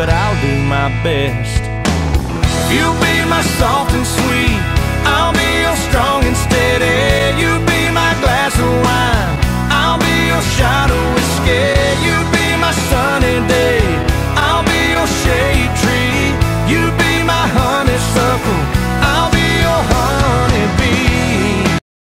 but I'll do my best. You'll be my soft and